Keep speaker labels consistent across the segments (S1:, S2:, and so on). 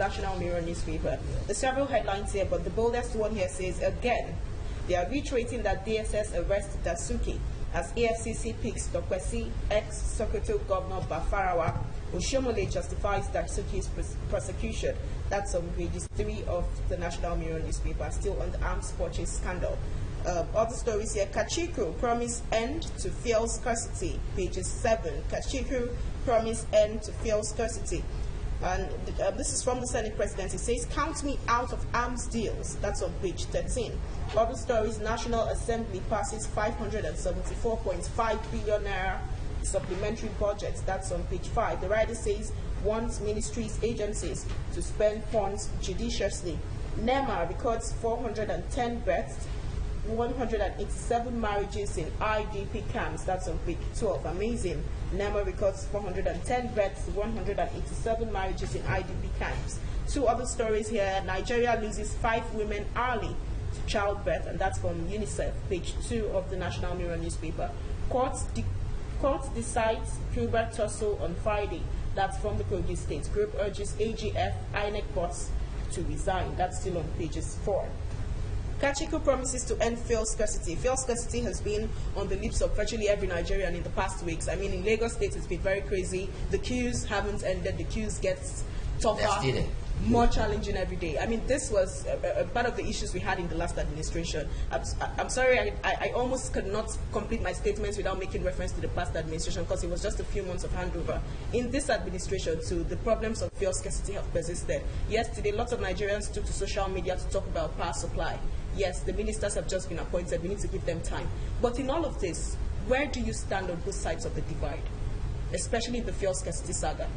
S1: National Mirror newspaper. There's several headlines here, but the boldest one here says, again, they are reiterating that DSS arrested Dasuki as EFCC picks Dokpesi, ex-Sokoto Governor Bafarawa. Oshiomhole justifies Dasuki's prosecution. That's on pages 3 of the National Mirror newspaper, still on the arms purchase scandal. Uh, other stories here. Kachikwu promise end to fuel scarcity. Pages 7. Kachikwu promise end to fuel scarcity. And uh, this is from the Senate President. It says, Count me out of arms deals. That's on page 13. Other stories National Assembly passes 574.5 billion naira supplementary budget. That's on page 5. The writer says, wants ministries, agencies to spend funds judiciously. NEMA records 410 births 187 marriages in IDP camps. That's on page 12. Amazing. NEMA records 410 deaths, 187 marriages in IDP camps. Two other stories here. Nigeria loses five women early to childbirth, and that's from UNICEF, page 2 of the National Mirror newspaper. Court, de court decides guber tussle on Friday. That's from the Kogi State. Group urges AGF INEC boss to resign. That's still on pages 4. Kachikwu promises to end fuel scarcity. Fuel scarcity has been on the lips of virtually every Nigerian in the past weeks. I mean, in Lagos State, it's been very crazy. The queues haven't ended. The queues get tougher more challenging every day. I mean, this was part of the issues we had in the last administration. I'm, I'm sorry, I, I, almost could not complete my statements without making reference to the past administration because it was just a few months of handover. In this administration, too, the problems of fuel scarcity have persisted. Yesterday, lots of Nigerians took to social media to talk about power supply. Yes, the ministers have just been appointed. We need to give them time. But in all of this, where do you stand on both sides of the divide, especially in the fuel scarcity saga?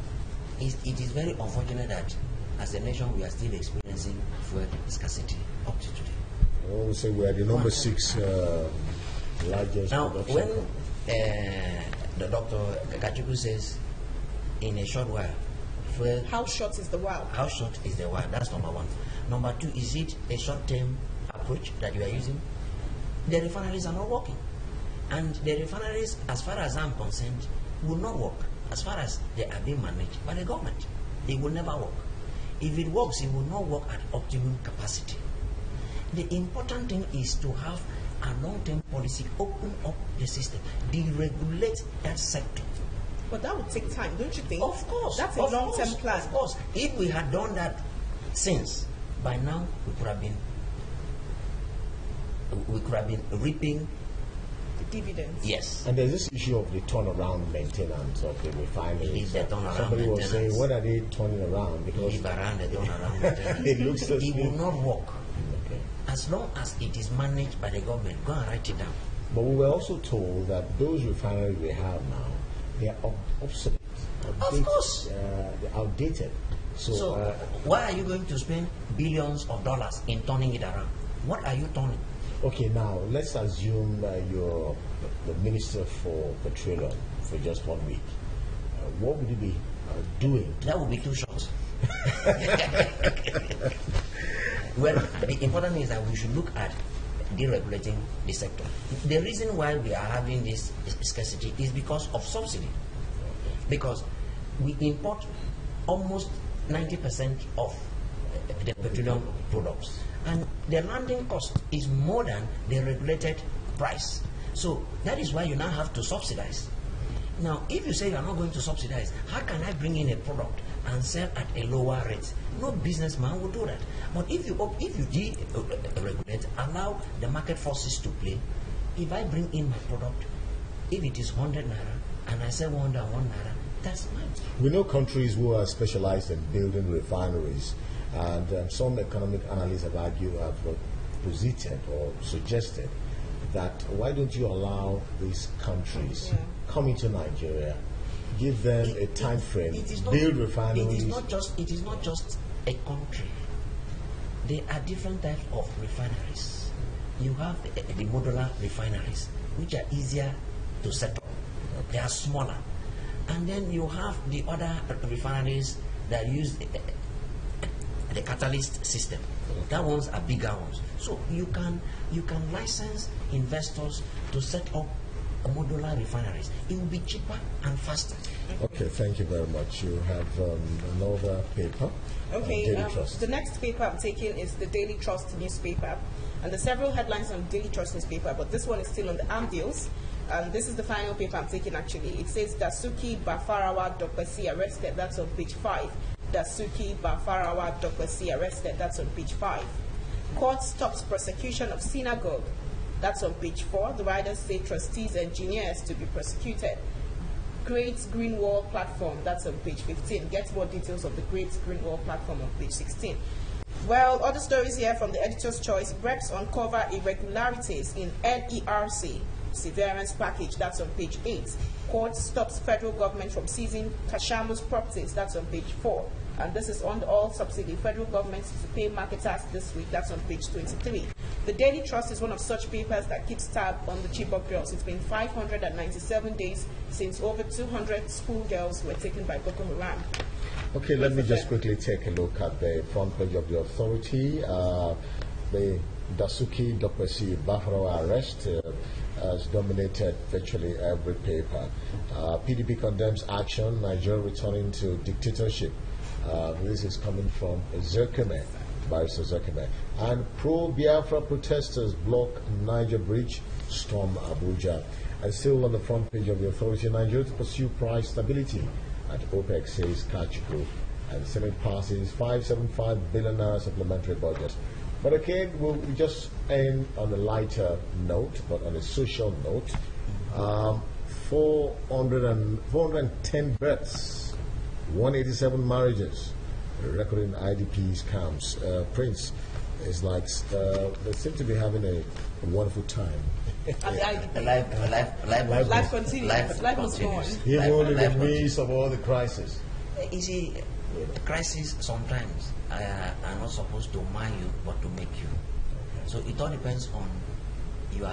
S2: it is very unfortunate that as a nation, we are still experiencing fuel scarcity up to today.
S3: I always say we are the number six uh, largest.
S2: Now, when uh, the doctor Kachikwu says, in a short while,
S1: fuel. How short is the while?
S2: How short is the while? That's number one. Number two, is it a short-term approach that you are using? The refineries are not working, and the refineries, as far as I'm concerned, will not work as far as they are being managed by the government. They will never work. If it works, it will not work at optimum capacity. The important thing is to have a long-term policy, open up the system, deregulate that sector.
S1: But that would take time, don't you think?
S2: Of course.
S1: That's a long-term plan.
S2: Of course. If we had done that since, by now we could have been we could have been reaping
S1: dividends.
S2: Yes.
S3: And there's this issue of the turnaround maintenance of the refinery.
S2: Is the turnaround
S3: Somebody was saying, what are they turning around?
S2: Because around the turnaround
S3: it looks
S2: It will not work. Okay. As long as it is managed by the government, go and write it down.
S3: But we were also told that those refineries we have now, they are obsolete.
S2: Outdated. Of course.
S3: Uh, they're outdated. So,
S2: so uh, why are you going to spend billions of dollars in turning it around? What are you turning?
S3: Okay, now let's assume uh, you're the Minister for Petroleum for just one week. Uh, what would you be uh, doing?
S2: That would be too short. well, the important thing is that we should look at deregulating the sector. The reason why we are having this scarcity is because of subsidy. Because we import almost 90% of the petroleum products and the landing cost is more than the regulated price. So that is why you now have to subsidize. Now, if you say you are not going to subsidize, how can I bring in a product and sell at a lower rate? No businessman will do that. But if you if you deregulate, uh, allow the market forces to play. If I bring in my product, if it is 100 naira and I sell 101 naira, that's mine.
S3: We know countries who are specialized in building refineries and um, some economic analysts have argued, have posited or suggested that why don't you allow these countries yeah. come into Nigeria, give them it, a time frame, build refineries.
S2: It is not just. It is not just a country. There are different types of refineries. You have the, the modular refineries, which are easier to set up. They are smaller, and then you have the other refineries that use the catalyst system. That ones are bigger ones. So you can you can license investors to set up a modular refineries. It will be cheaper and faster.
S3: Okay, thank you very much. You have um, another paper.
S1: Okay,
S3: Daily
S1: um,
S3: Trust.
S1: the next paper I'm taking is the Daily Trust newspaper. And there's several headlines on Daily Trust newspaper, but this one is still on the arm deals. Um, this is the final paper I'm taking actually. It says Dasuki Bafarawa Dokpesi arrested, that's on page 5. Dasuki Bafarawa Dokpesi arrested, that's on page 5. Court stops prosecution of synagogue, that's on page 4. The writers say trustees, engineers to be prosecuted. Great Green Wall Platform, that's on page 15. Get more details of the Great Green Wall Platform on page 16. Well, other stories here from the editor's choice. Reps uncover irregularities in NERC severance package, that's on page 8. Court stops federal government from seizing Kashamu's properties, that's on page 4. And this is on all subsidy. Federal government to pay market tax this week, that's on page 23. The Daily Trust is one of such papers that keeps tab on the Chibok girls. It's been 597 days since over 200 schoolgirls were taken by Boko Haram.
S3: Okay, let me just quickly take a look at the front page of the authority. Uh, the Dasuki Dokpesi Bafarawa arrest uh, has dominated virtually every paper. Uh, PDP condemns action, Nigeria returning to dictatorship. Uh, this is coming from Zerkeme, Barrister Zerkeme. And pro-Biafra protesters block Niger Bridge, storm Abuja. And still on the front page of the authority, Nigeria to pursue price stability at OPEC says group. And Senate passes 575 billion naira supplementary budget. But again, we'll just end on a lighter note, but on a social note. Um, 400 and, 410 births, 187 marriages, a record in IDPs camps. Uh, Prince is like, uh, they seem to be having a, a wonderful time.
S1: At.
S2: Life, life, life,
S3: Life
S1: Life continues. Life must go on.
S2: continues.
S3: Even
S2: Life-
S3: in
S2: life
S3: the midst of all the crisis.
S2: You see, crises sometimes uh, are not supposed to mar you, but to make you. So it all depends on your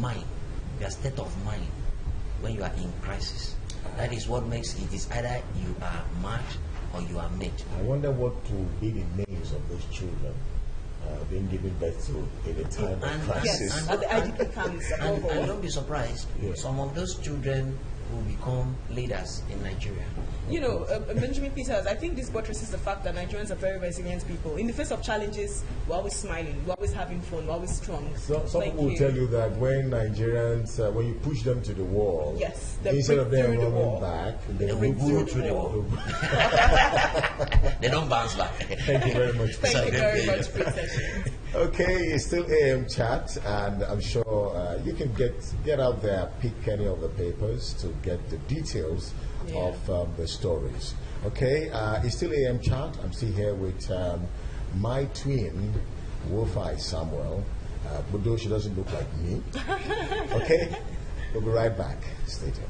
S2: mind, your state of mind when you are in crisis. That is what makes it is either you are mad or you are made.
S3: I wonder what will be the names of those children uh, being given birth to in a time of
S2: And-
S3: crisis.
S1: Yes, at the
S2: And, and don't be surprised,
S3: Yeah.
S2: some of those children will become leaders in Nigeria.
S1: You know, uh, uh, Benjamin Peters, I think this buttresses the fact that Nigerians are very resilient people. In the face of challenges, we're always smiling, we're always having fun, we're always strong.
S3: So, some
S1: Thank
S3: people will
S1: you.
S3: tell you that when Nigerians, uh, when you push them to the wall,
S1: Yes,
S3: instead of
S1: break
S3: them
S1: through the
S3: back, they
S2: They
S3: will go
S2: through the wall. They don't bounce back.
S3: Thank you very much.
S1: Thank
S2: So
S1: you very much, Princess.
S3: Okay, it's still AM chat, and I'm sure uh, you can get get out there, pick any of the papers to get the details
S1: Yeah.
S3: of um, the stories. Okay, uh, it's still AM chat. I'm still here with um, my twin, Wofai Samuel, uh, but though she doesn't look like me. Okay, we'll be right back. Stay tuned.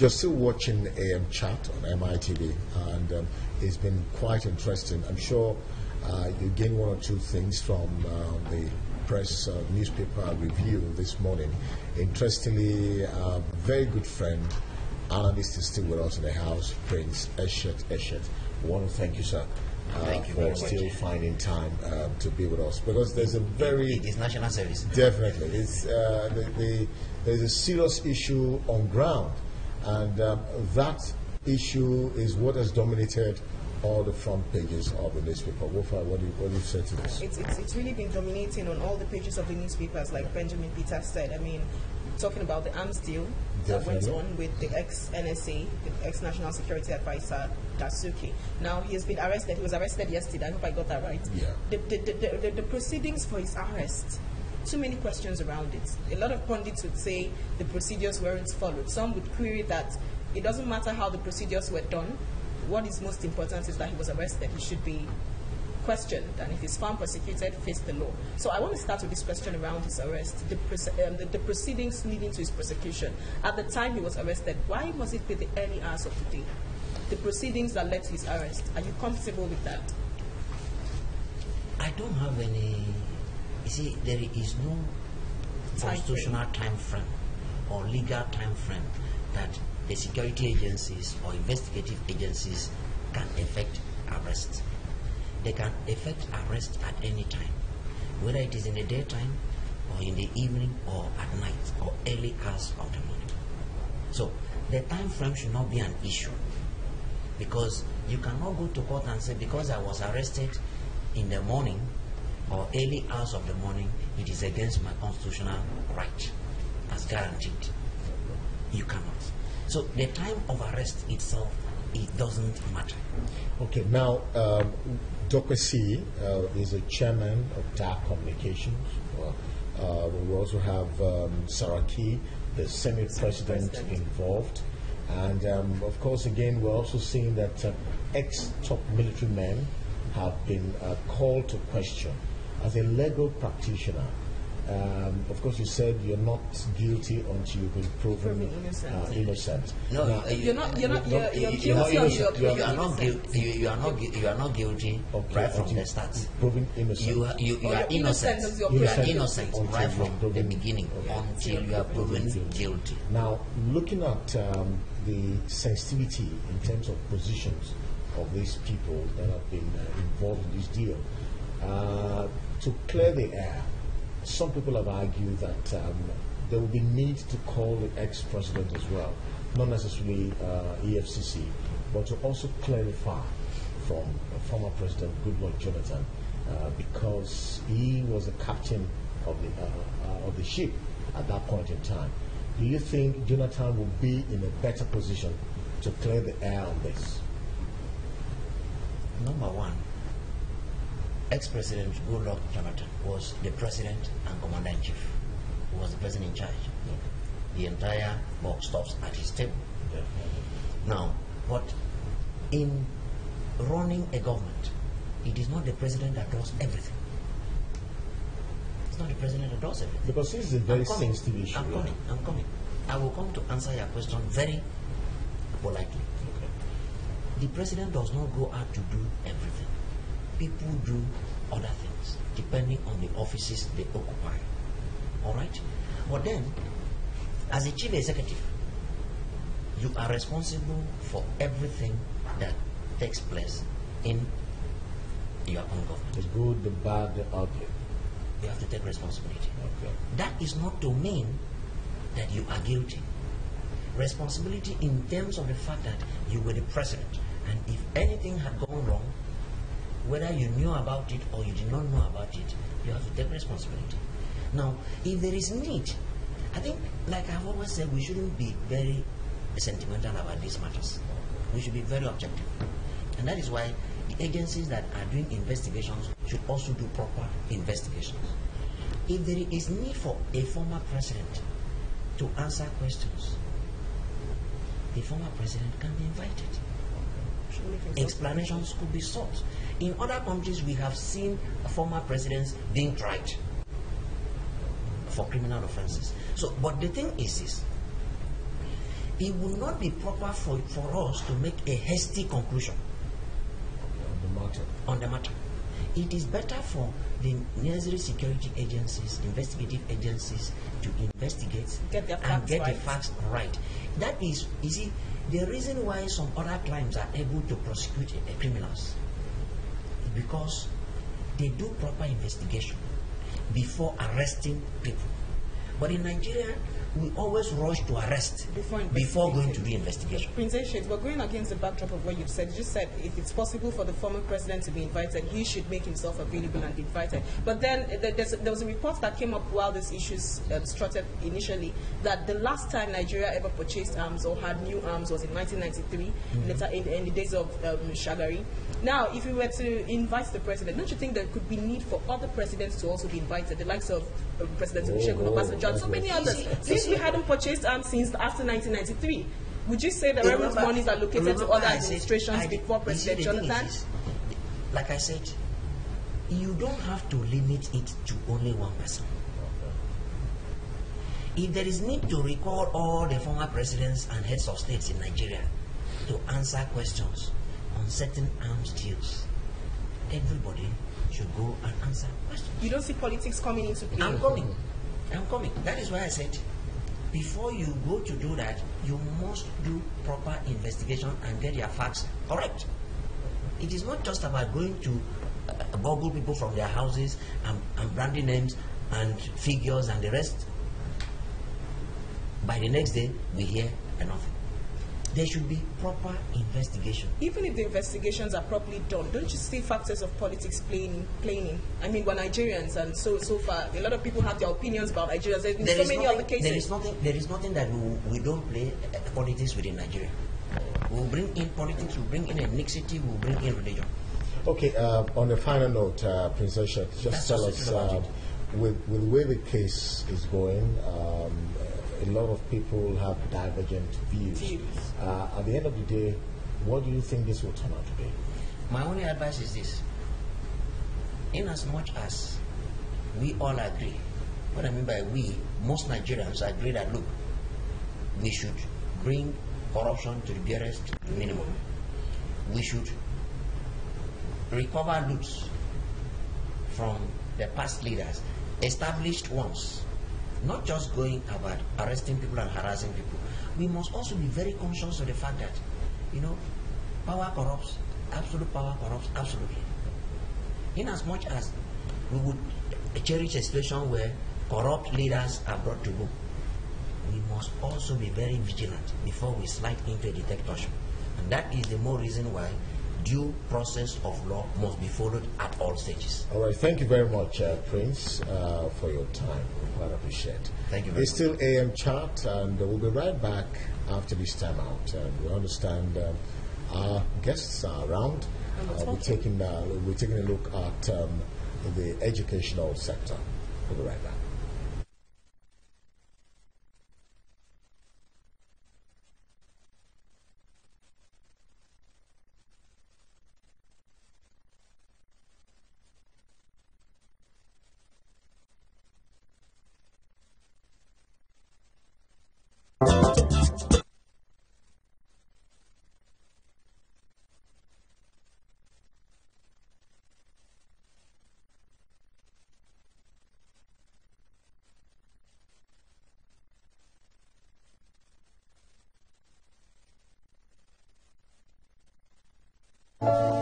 S3: You're still watching AM Chat on MITV, and um, it's been quite interesting. I'm sure uh, you gained one or two things from uh, the press uh, newspaper review this morning. Interestingly, a very good friend, analyst is still with us in the house, Prince Eshet Eshet. I want to thank you, sir. Uh,
S2: you
S3: for
S2: very much.
S3: still finding time uh, to be with us because there's a very
S2: It is national service.
S3: Definitely. It's, uh, the, the, there's a serious issue on ground, and um, that issue is what has dominated all the front pages of the newspaper. Wofa, what do you, what do you say to this?
S1: It's, it's, it's really been dominating on all the pages of the newspapers, like Benjamin Peter said. I mean, talking about the arms deal that went on with the ex-NSA, the ex-National Security Advisor, Dasuki. Now, he has been arrested. He was arrested yesterday. I hope I got that right.
S3: Yeah.
S1: The, the, the, the, the, the proceedings for his arrest, too many questions around it. A lot of pundits would say the procedures weren't followed. Some would query that it doesn't matter how the procedures were done. What is most important is that he was arrested. He should be questioned, and if he's found prosecuted, face the law. So I want to start with this question around his arrest, the, um, the, the proceedings leading to his prosecution. At the time he was arrested, why must it be the early hours of the day? The proceedings that led to his arrest. Are you comfortable with that?
S2: I don't have any. You see, there is no constitutional time frame or legal time frame that the security agencies or investigative agencies can effect arrest. They can effect arrest at any time, whether it is in the daytime or in the evening or at night or early hours of the morning. So the time frame should not be an issue because you cannot go to court and say because I was arrested in the morning or early hours of the morning, it is against my constitutional right as guaranteed. You cannot. So the time of arrest itself, it doesn't matter.
S3: Okay, now, um, Dr. C uh, is a chairman of DAC Communications. Uh, uh, we also have um, Saraki, the Senate president,
S1: President.
S3: involved. And um, of course, again, we're also seeing that uh, ex top military men have been uh, called to question. As a legal practitioner, um, of course, you said you're not guilty until you've been proven,
S1: Proven innocent.
S3: Uh, innocent.
S2: No,
S3: Now-
S2: uh,
S1: You're not. You're not.
S3: You're
S1: You're,
S3: not-
S1: you're
S3: you're not
S1: guilty or
S3: innocent.
S1: you're
S3: You're-
S2: you are not guilty. You, you are not. gui- You are not guilty
S3: Okay,
S2: right from the start.
S3: Proven innocent.
S2: You, are- you, you are
S1: innocent
S2: innocent. You
S1: you're
S2: innocent
S3: Until
S2: right
S3: you're
S2: from the
S3: proven-
S2: beginning until you are proven guilty.
S3: Now, looking at um, the sensitivity in terms of positions of these people that have been uh, involved in this deal, uh, to clear the air, some people have argued that um, there will be need to call the ex-president as well, not necessarily uh, EFCC, but to also clarify from uh, former President Goodluck Jonathan, uh, because he was the captain of the uh, uh, of the ship at that point in time. Do you think Jonathan will be in a better position to clear the air on this?
S2: Number one, ex-president Goodluck Jonathan was the president and commander-in-chief. He was the president in charge. The entire box stops at his table. Now, but in running a government, it is not the president that does everything. It's not the president that does everything.
S3: Because this is a very sensitive issue.
S2: I'm coming. I'm coming. I will come to answer your question very politely. The president does not go out to do everything. People do other things depending on the offices they occupy. All right? But then, as a chief executive, you are responsible for everything that takes place in your own government.
S3: The good, the bad, the ugly.
S2: You have to take responsibility.
S3: Okay.
S2: That is not to mean that you are guilty. Responsibility in terms of the fact that you were the president, and if anything had gone wrong, whether you knew about it or you did not know about it, you have to take responsibility. Now, if there is need, I think, like I've always said, we shouldn't be very sentimental about these matters. We should be very objective. And that is why the agencies that are doing investigations should also do proper investigations. If there is need for a former president to answer questions, the former president can be invited.
S1: Should make
S2: Explanations could be sought. In other countries, we have seen former presidents being tried for criminal offenses. So, but the thing is this it would not be proper for, for us to make a hasty conclusion
S3: on the matter.
S2: on the matter. It is better for the necessary security agencies, investigative agencies, to investigate
S1: Get
S2: and get
S1: right.
S2: the facts right. That is, you see, the reason why some other crimes are able to prosecute criminals is because they do proper investigation before arresting people. But in Nigeria, we always rush to arrest
S1: Before
S2: before going to do investigation.
S1: Prince Shades, but going against the backdrop of what you've said, you just said if it's possible for the former president to be invited, he should make himself available and be invited. But then uh, there- there's, there was a report that came up while these issues um, strutted initially that the last time Nigeria ever purchased arms or had new arms was in 1993, later in, in the days of um, Shagari. Now, if we were to invite the president, don't you think there could be need for other presidents to also be invited, the likes of um, President Olusegun
S3: oh,
S1: Obasanjo and so many
S3: that's
S1: others? Since we hadn't purchased arms since after 1993, would you say the relevant
S2: Remember-
S1: monies are located to other
S2: I said-
S1: administrations before President
S2: the
S1: Jonathan?
S2: is, like I said, you don't have to limit it to only one person. If there is need to recall all the former presidents and heads of states in Nigeria to answer questions on certain arms deals, everybody should go and answer questions.
S1: You don't see politics coming into play.
S2: I'm coming. I'm coming. That is why I said, before you go to do that, you must do proper investigation and get your facts correct. It is not just about going to uh, boggle people from their houses and, and branding names and figures and the rest. By the next day, we hear nothing. There should be proper investigation.
S1: Even if the investigations are properly done, don't you see factors of politics playing playing in? I mean, we're Nigerians, and so so far, a lot of people have their opinions about Nigerians. There's been
S2: There
S1: so many
S2: nothing,
S1: other cases.
S2: There is nothing. There is nothing that we, we don't play uh, politics within Nigeria. We'll bring in politics. We'll bring in ethnicity. We'll bring in religion.
S3: Okay, uh, on a final note, uh, Princess, Shek, just
S2: That's
S3: tell us, uh, with, with the way the case is going, um, a lot of people have divergent views. Uh, at the end of the day, what do you think this will turn out to be?
S2: My only advice is this: in as much as we all agree, what I mean by we, most Nigerians agree that look, we should bring corruption to the barest minimum. We should recover loot from the past leaders, established ones, not just going about arresting people and harassing people. We must also be very conscious of the fact that, you know, power corrupts, absolute power corrupts absolutely. In as much as we would cherish a situation where corrupt leaders are brought to book, we must also be very vigilant before we slide into a dictatorship. And that is the more reason why due process of law must be followed at all stages.
S3: All right, thank you very much, uh, Prince, uh, for your time. We quite appreciate.
S2: Thank you very
S3: It's still AM chat, and we'll be right back after this time out. And we understand um, our guests are around. Uh, we're taking uh, we're taking a look at um, the educational sector. We'll be right back. you